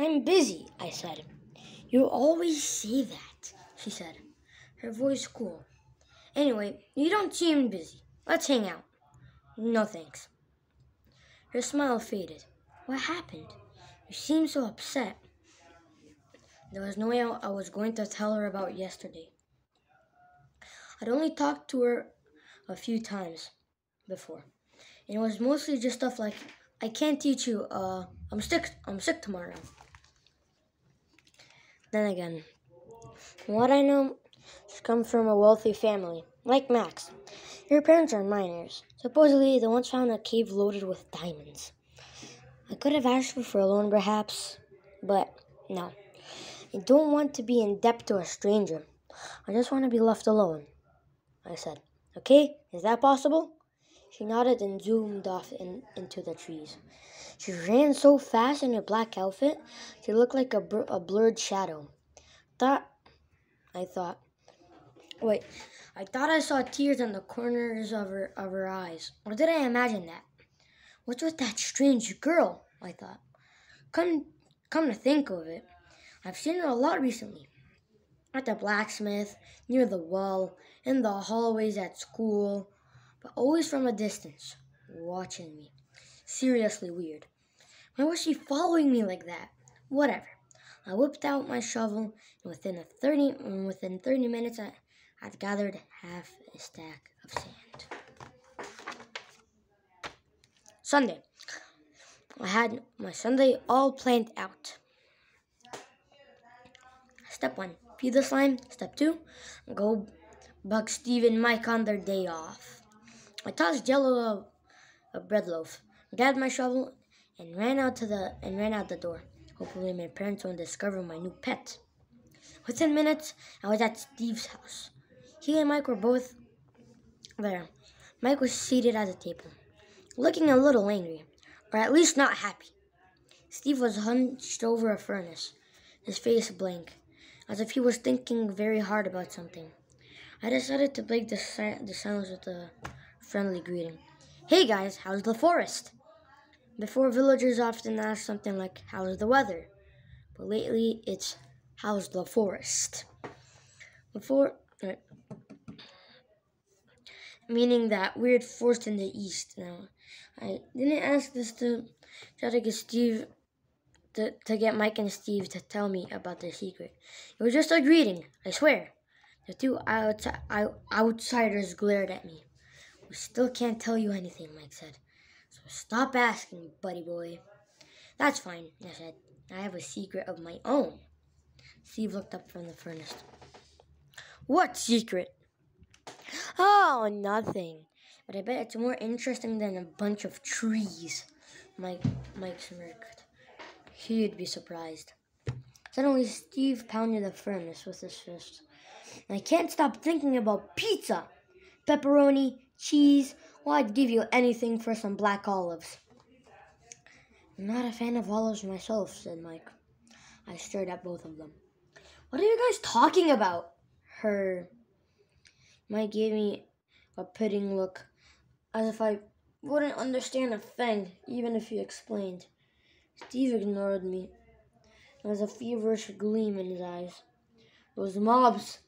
I'm busy, I said. You always say that, she said, her voice cool. Anyway, you don't seem busy. Let's hang out. No thanks. Her smile faded. What happened? You seem so upset. There was no way I was going to tell her about yesterday. I'd only talked to her a few times before. And it was mostly just stuff like, I can't teach you, uh, I'm sick, I'm sick tomorrow. Then again, what I know, comes from a wealthy family, like Max. Your parents are miners. Supposedly, they once found a cave loaded with diamonds. I could have asked for a loan, perhaps, but no. I don't want to be in debt to a stranger. I just want to be left alone. I said, Okay, is that possible? She nodded and zoomed off in, into the trees. She ran so fast in her black outfit, she looked like a, a blurred shadow. Thought, I thought, wait, I thought I saw tears on the corners of her of her eyes. Or did I imagine that? What's with that strange girl? I thought. Come, come to think of it, I've seen her a lot recently. At the blacksmith, near the well, in the hallways at school, but always from a distance, watching me. Seriously weird. Why was she following me like that? Whatever. I whipped out my shovel, and within a thirty within thirty minutes, I, I'd gathered half a stack of sand. Sunday. I had my Sunday all planned out. Step one, feed the slime. Step two, go bug Steve and Mike on their day off. I tossed Jello a, uh, a bread loaf, grabbed my shovel, and ran out to the and ran out the door. Hopefully, my parents won't discover my new pet. Within minutes, I was at Steve's house. He and Mike were both there. Mike was seated at the table, looking a little angry, or at least not happy. Steve was hunched over a furnace, his face blank, as if he was thinking very hard about something. I decided to break the, si- the silence with a friendly greeting. Hey guys, how's the forest? Before, villagers often ask something like, How's the weather? But lately, it's, How's the forest? Before, uh, meaning that weird forest in the east. Now, I didn't ask this to try to get Steve, to, to get Mike and Steve to tell me about their secret. It was just a greeting, I swear. The two outside, outsiders glared at me. We still can't tell you anything, Mike said. So stop asking, buddy boy. That's fine, I said. I have a secret of my own. Steve looked up from the furnace. What secret? Oh, nothing. But I bet it's more interesting than a bunch of trees. Mike, Mike smirked. He'd be surprised. Suddenly, Steve pounded the furnace with his fist. I can't stop thinking about pizza. Pepperoni, cheese, well, I'd give you anything for some black olives. I'm not a fan of olives myself, said Mike. I stared at both of them. What are you guys talking about? Her. Mike gave me a pitying look, as if I wouldn't understand a thing, even if he explained. Steve ignored me. There was a feverish gleam in his eyes. Those mobs,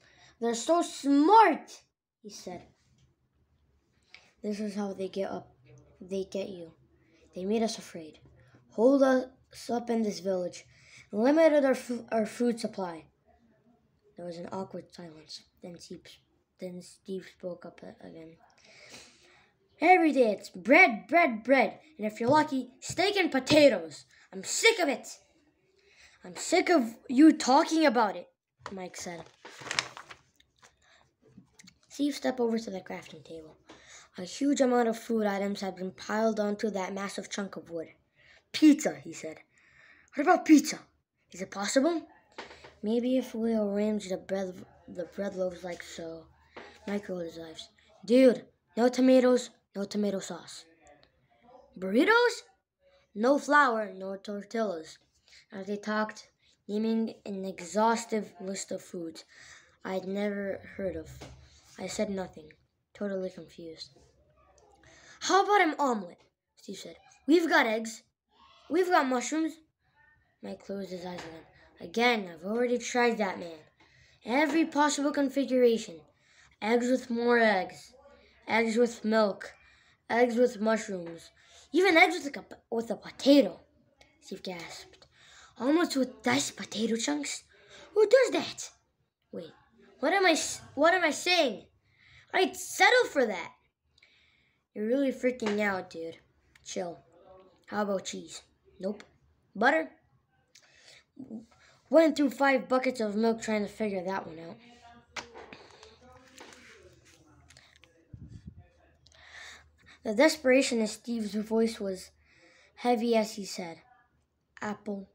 they're so smart, he said. This is how they get up. They get you. They made us afraid. Hold us up in this village. Limited our, our food supply. There was an awkward silence. Then Steve, then Steve spoke up again. Every day it's bread, bread, bread. And if you're lucky, steak and potatoes. I'm sick of it. I'm sick of you talking about it, Mike said. Steve stepped over to the crafting table. A huge amount of food items had been piled onto that massive chunk of wood. Pizza, he said. What about pizza? Is it possible? Maybe if we arrange the bread, the bread loaves like so. His eyes. Dude, no tomatoes, no tomato sauce. Burritos? No flour, no tortillas. As they talked, naming an exhaustive list of foods I'd never heard of, I said nothing, totally confused. How about an omelet? Steve said. We've got eggs. We've got mushrooms. Mike closed his eyes again. Again, I've already tried that, man. Every possible configuration. Eggs with more eggs. Eggs with milk. Eggs with mushrooms. Even eggs with a, with a potato. Steve gasped. Almost with diced potato chunks? Who does that? Wait, what am I, what am I saying? I'd settle for that. You're really freaking out, dude. Chill. How about cheese? Nope. Butter? Went through five buckets of milk trying to figure that one out. The desperation in Steve's voice was heavy as he said, Apple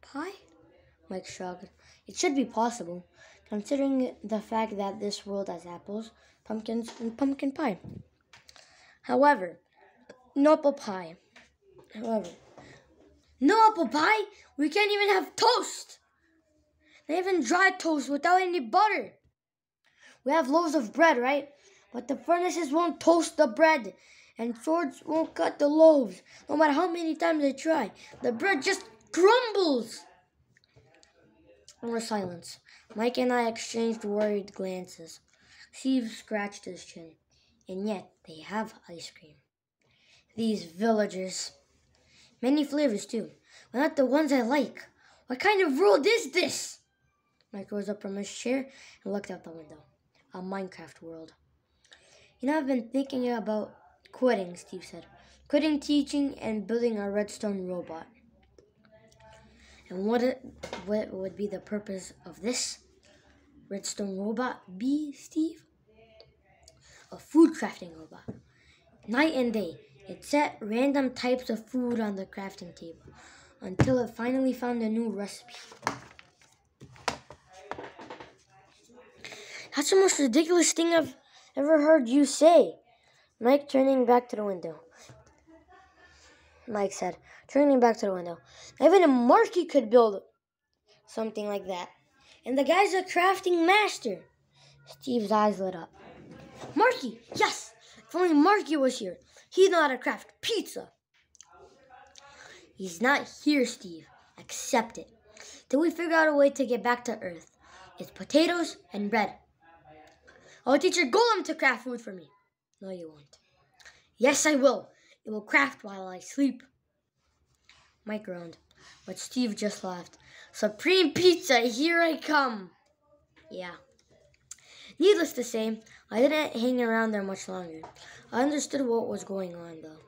pie? Mike shrugged. It should be possible, considering the fact that this world has apples, pumpkins, and pumpkin pie. However, no apple pie. However, no apple pie? We can't even have toast! Not even dry toast without any butter. We have loaves of bread, right? But the furnaces won't toast the bread, and swords won't cut the loaves. No matter how many times I try, the bread just crumbles. More silence. Mike and I exchanged worried glances. Steve scratched his chin. And yet, they have ice cream. These villagers. Many flavors, too, but not the ones I like. What kind of world is this? Mike rose up from his chair and looked out the window. A Minecraft world. You know, I've been thinking about quitting, Steve said. Quitting teaching and building a redstone robot. And what, it, what would be the purpose of this redstone robot be, Steve? A food crafting robot. Night and day, it set random types of food on the crafting table until it finally found a new recipe. That's the most ridiculous thing I've ever heard you say. Mike turning back to the window. Mike said, turning back to the window. Even a Marky could build something like that. And the guy's a crafting master. Steve's eyes lit up. Marky, yes! If only Marky was here. He'd know how to craft pizza. He's not here, Steve. Accept it. Till we figure out a way to get back to Earth. It's potatoes and bread. Oh, I'll teach your golem to craft food for me. No, you won't. Yes, I will. It will craft while I sleep. Mike groaned, but Steve just laughed. Supreme Pizza, here I come. Yeah. Needless to say, I didn't hang around there much longer. I understood what was going on, though.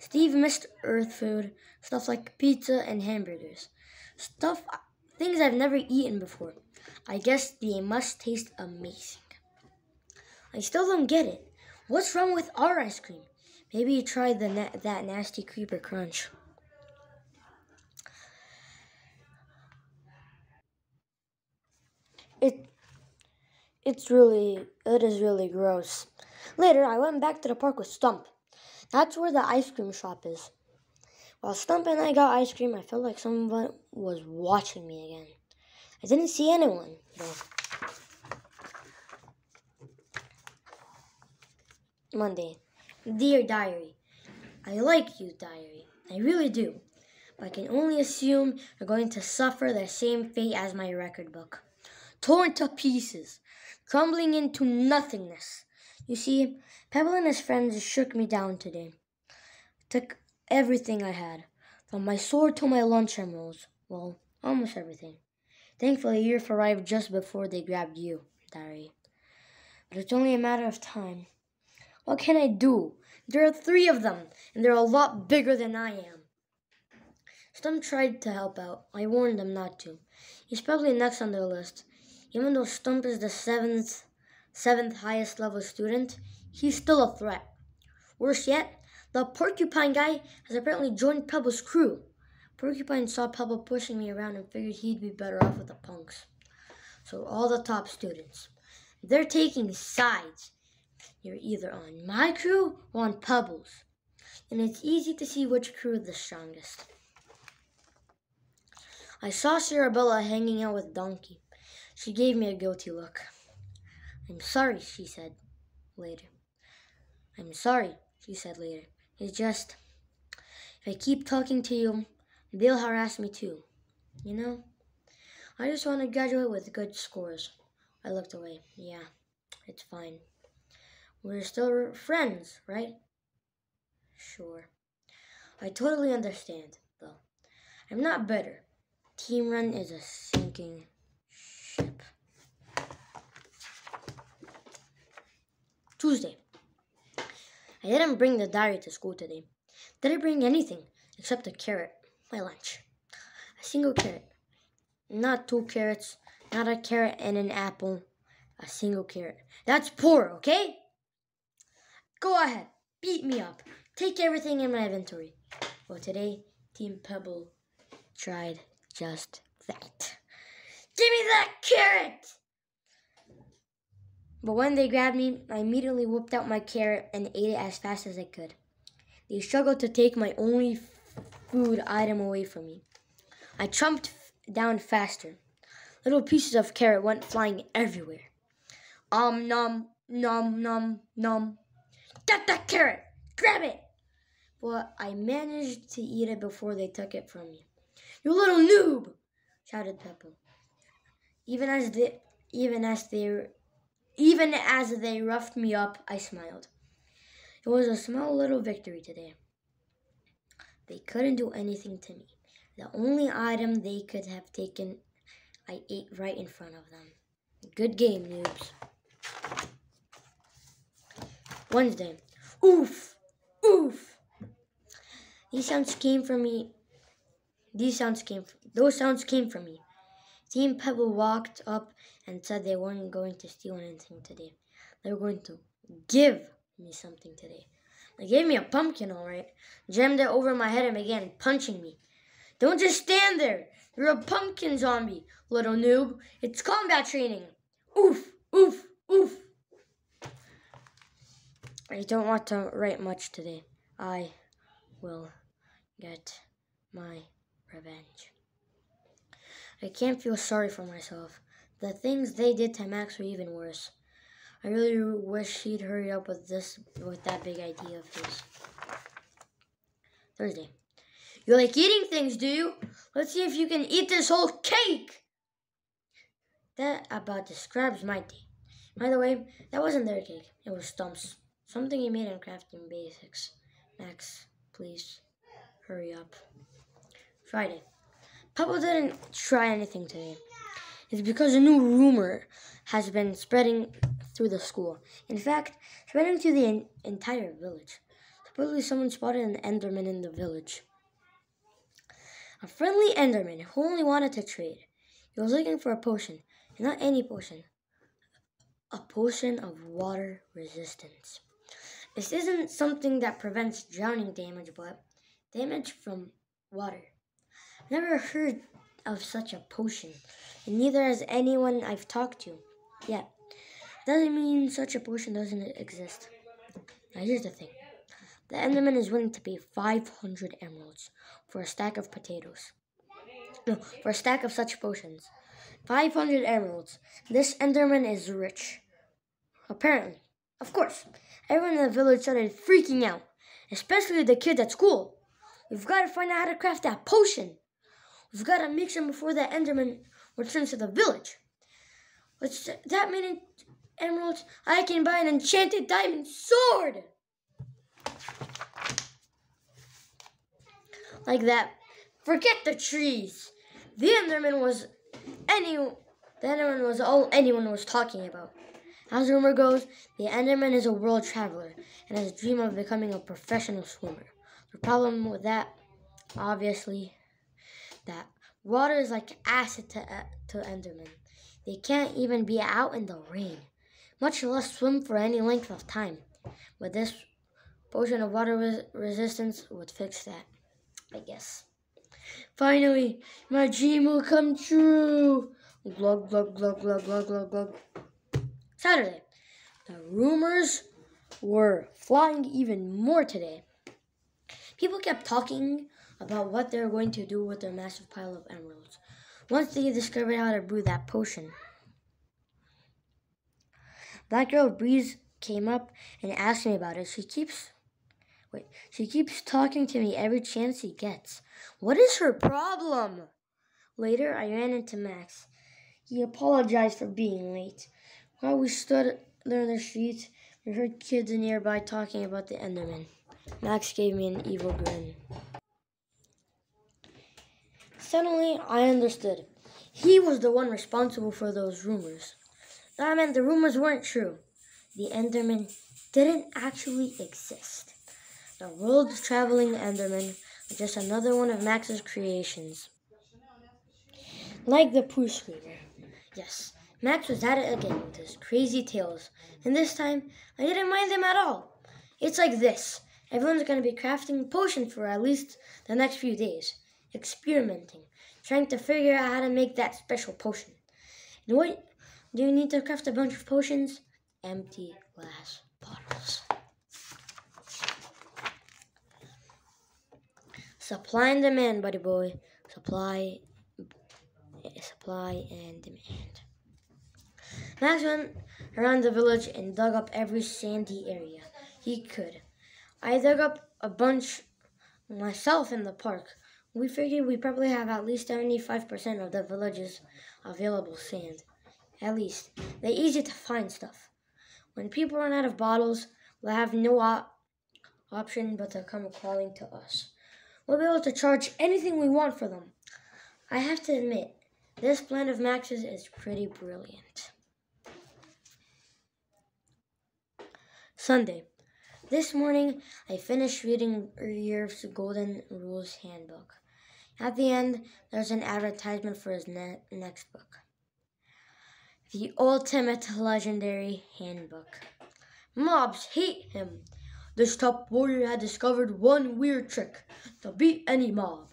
Steve missed Earth food, stuff like pizza and hamburgers. Stuff, things I've never eaten before. I guess they must taste amazing. I still don't get it. What's wrong with our ice cream? Maybe you tried the na that nasty creeper crunch. It it's really it is really gross. Later, I went back to the park with Stump. That's where the ice cream shop is. While Stump and I got ice cream, I felt like someone was watching me again. I didn't see anyone, though. Monday. Dear Diary, I like you, Diary. I really do. But I can only assume you're going to suffer the same fate as my record book. Torn to pieces, crumbling into nothingness. You see, Pebble and his friends shook me down today. Took everything I had, from my sword to my lunch emeralds. Well, almost everything. Thankfully, Earth arrived just before they grabbed you, Diary. But it's only a matter of time. What can I do? There are three of them, and they're a lot bigger than I am. Stump tried to help out. I warned him not to. He's probably next on their list. Even though Stump is the seventh, seventh highest level student, he's still a threat. Worse yet, the porcupine guy has apparently joined Pebble's crew. Porcupine saw Pebble pushing me around and figured he'd be better off with the punks. So all the top students, they're taking sides you're either on my crew or on Pebbles, and it's easy to see which crew is the strongest. I saw Cerebella hanging out with Donkey. She gave me a guilty look. I'm sorry, she said later. I'm sorry, she said later. It's just, if I keep talking to you, they'll harass me too. you know? I just want to graduate with good scores. I looked away. Yeah, it's fine. We're still friends, right? Sure. I totally understand, though. I'm not bitter. Team Runt is a sinking Tuesday. I didn't bring the diary to school today. Didn't bring anything except a carrot, my lunch. A single carrot. Not two carrots, not a carrot and an apple. A single carrot. That's poor, okay? Go ahead, beat me up. Take everything in my inventory. Well, today, Team Pebble tried just that. Give me that carrot! But when they grabbed me, I immediately whipped out my carrot and ate it as fast as I could. They struggled to take my only food item away from me. I jumped down faster. Little pieces of carrot went flying everywhere. Um, nom, nom, nom, nom. Get that carrot! Grab it! But I managed to eat it before they took it from me. You little noob! shouted Pepper. Even as they, even as they, even as they roughed me up, I smiled. It was a small little victory today. They couldn't do anything to me. The only item they could have taken, I ate right in front of them. Good game, noobs. Wednesday. Oof! Oof! These sounds came from me. These sounds came. Those sounds came from me. Team Pebble walked up and said they weren't going to steal anything today. They were going to give me something today. They gave me a pumpkin, all right. Jammed it over my head and began punching me. Don't just stand there. You're a pumpkin zombie, little noob. It's combat training. Oof, oof, oof. I don't want to write much today. I will get my revenge. I can't feel sorry for myself. The things they did to Max were even worse. I really wish he'd hurry up with this with that big idea of his. Thursday. You like eating things, do you? Let's see if you can eat this whole cake. That about describes my day. By the way, that wasn't their cake. It was Stump's. Something he made in crafting basics. Max, please hurry up. Friday. Papa didn't try anything today. It's because a new rumor has been spreading through the school. In fact, spreading to the en- entire village. Supposedly, someone spotted an Enderman in the village. A friendly Enderman who only wanted to trade. He was looking for a potion, and not any potion. A potion of water resistance. This isn't something that prevents drowning damage, but damage from water. Never heard of such a potion, and neither has anyone I've talked to yet. Doesn't mean such a potion doesn't exist. Now here's the thing. The Enderman is willing to pay 500 emeralds for a stack of potatoes. No, for a stack of such potions. 500 emeralds. This Enderman is rich. Apparently. Of course. Everyone in the village started freaking out, especially the kids at school. We've got to find out how to craft that potion. We've got to make some before that Enderman returns to the village. With that many emeralds, I can buy an enchanted diamond sword. Like that. Forget the trees. The Enderman was any the Enderman was all anyone was talking about. As rumor goes, the Enderman is a world traveler and has a dream of becoming a professional swimmer. The problem with that, obviously, that water is like acid to, uh, to Enderman. They can't even be out in the rain, much less swim for any length of time. But this potion of water res- resistance would fix that, I guess. Finally, my dream will come true. Glug, glug, glug, glug, glug, glug, glug. Saturday. The rumors were flying even more today. People kept talking about what they're going to do with their massive pile of emeralds once they discovered how to brew that potion. That girl Breeze came up and asked me about it. She keeps wait, she keeps talking to me every chance she gets. What is her problem? Later, I ran into Max. He apologized for being late. While we stood there in the street, we heard kids nearby talking about the Enderman. Max gave me an evil grin. Suddenly, I understood. He was the one responsible for those rumors. That meant the rumors weren't true. The Enderman didn't actually exist. The world traveling Enderman was just another one of Max's creations. Like the Pooh Screamer. Yes, Max was at it again with his crazy tales, and this time I didn't mind them at all. It's like this everyone's going to be crafting potions for at least the next few days experimenting, trying to figure out how to make that special potion. And what do you need to craft a bunch of potions? Empty glass bottles. Supply and demand, buddy boy. Supply, supply and demand. Max went around the village and dug up every sandy area he could. I dug up a bunch myself in the park, we figured we probably have at least 75% of the village's available sand. At least. They're easy to find stuff. When people run out of bottles, they'll have no op- option but to come calling to us. We'll be able to charge anything we want for them. I have to admit, this plan of Max's is pretty brilliant. Sunday. This morning, I finished reading Yerf's Golden Rules Handbook. At the end, there's an advertisement for his ne- next book The Ultimate Legendary Handbook. Mobs hate him. This top warrior had discovered one weird trick to beat any mob.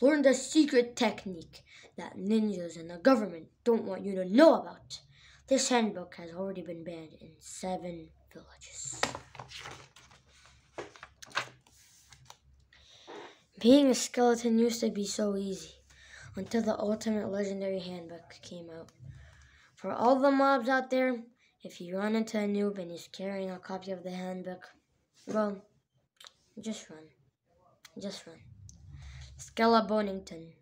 Learned a secret technique that ninjas and the government don't want you to know about. This handbook has already been banned in seven villages. Being a skeleton used to be so easy until the Ultimate Legendary Handbook came out. For all the mobs out there, if you run into a noob and he's carrying a copy of the handbook, well, just run. Just run. Skella Bonington.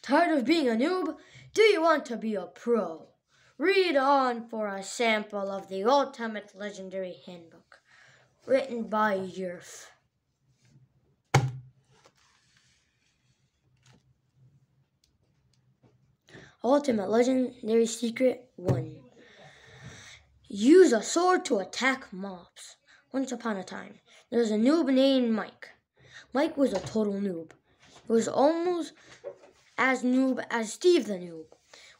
Tired of being a noob? Do you want to be a pro? Read on for a sample of the Ultimate Legendary Handbook, written by Yerf. Ultimate Legendary Secret 1. Use a sword to attack mobs. Once upon a time, there was a noob named Mike. Mike was a total noob. He was almost as noob as Steve the Noob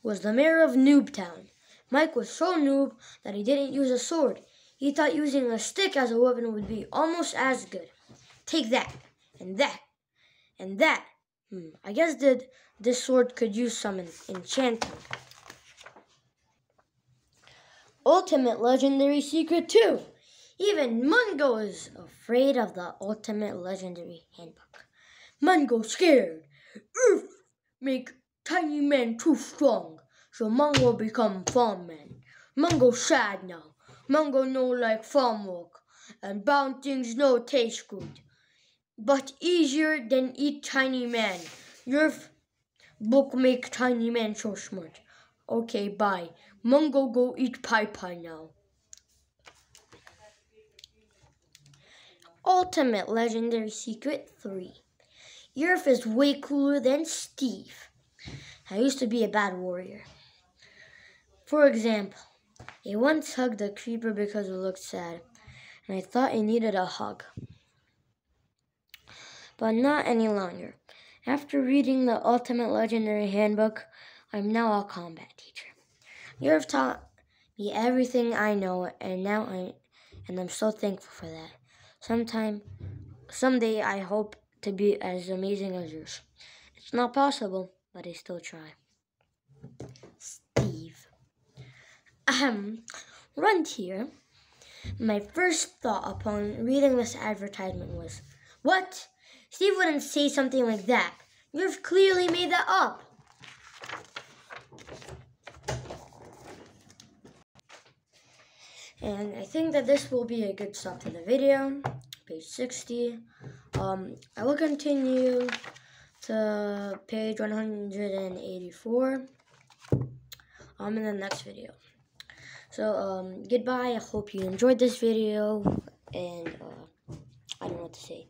was the mayor of Noobtown. Mike was so noob that he didn't use a sword. He thought using a stick as a weapon would be almost as good. Take that, and that, and that. Hmm, I guess that this sword could use some enchanting. Ultimate Legendary Secret 2. Even Mungo is afraid of the Ultimate Legendary Handbook. Mungo scared. Oof! Make tiny man too strong, so Mungo become farm man. Mungo sad now. Mungo no like farm work, and bound things no taste good. But easier than eat tiny man. Your Book make tiny man so smart. Okay, bye. Mungo go eat pie pie now. Ultimate Legendary Secret 3. Yerf is way cooler than Steve. I used to be a bad warrior. For example, I once hugged a creeper because it looked sad, and I thought it needed a hug. But not any longer. After reading the Ultimate Legendary Handbook, I'm now a combat teacher. You have taught me everything I know, and now I, and I'm so thankful for that. Sometime, someday, I hope to be as amazing as yours. It's not possible, but I still try. Steve. Ahem. Runt here. My first thought upon reading this advertisement was, What? Steve wouldn't say something like that. You've clearly made that up. And I think that this will be a good stop to the video. Page 60. Um, I will continue to page 184 um, in the next video. So, um, goodbye. I hope you enjoyed this video, and uh, I don't know what to say.